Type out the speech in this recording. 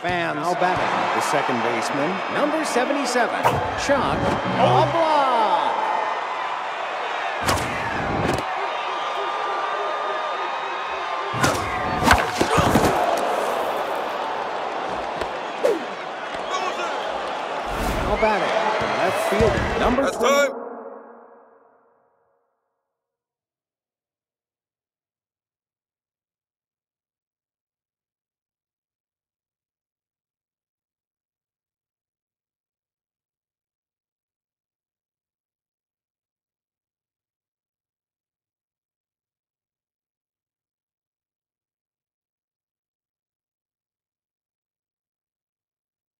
Fans. The second baseman, number 77, Chuck Oblock. How about it? Left fielder, number 20. three.